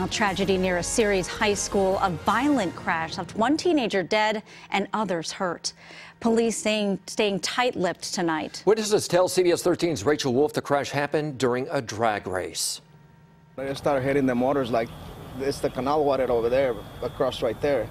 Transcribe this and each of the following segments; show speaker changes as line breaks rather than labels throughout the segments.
Now, tragedy near a Ceres high school. A violent crash left one teenager dead and others hurt. Police saying staying tight-lipped tonight.
Witnesses tell CBS 13's Rachel Wolf the crash happened during a drag race.
They started hitting the motors like it's the canal water over there, across right there.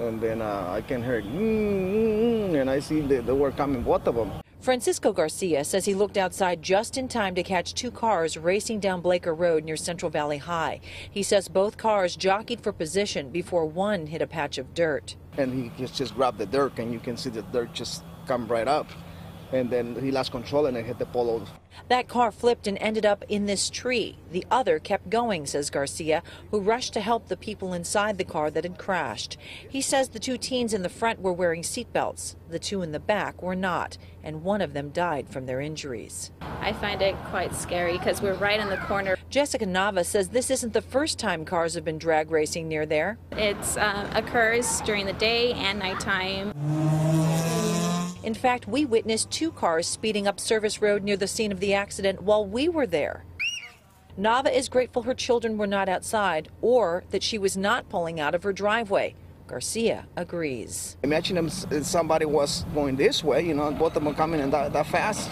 And then uh, I can hear, mm, mm, mm, and I see they, they were coming, both of them.
Francisco Garcia says he looked outside just in time to catch two cars racing down Blaker Road near Central Valley High. He says both cars jockeyed for position before one hit a patch of dirt.
And he just, grabbed the dirt, and you can see the dirt just come right up and then he lost control and it hit the pole.
That car flipped and ended up in this tree. The other kept going, says Garcia, who rushed to help the people inside the car that had crashed. He says the two teens in the front were wearing seatbelts. The two in the back were not, and one of them died from their injuries.
I find it quite scary because we're right in the corner.
Jessica Nava says this isn't the first time cars have been drag racing near there.
It uh, occurs during the day and nighttime.
In fact, we witnessed two cars speeding up Service Road near the scene of the accident while we were there. Nava is grateful her children were not outside or that she was not pulling out of her driveway. Garcia agrees.
Imagine if somebody was going this way, you know, both of them coming in that, that fast.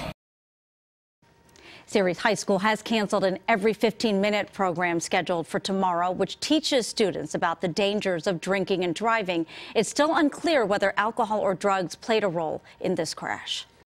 Ceres High School has canceled an every 15 minute program scheduled for tomorrow, which teaches students about the dangers of drinking and driving. It's still unclear whether alcohol or drugs played a role in this crash.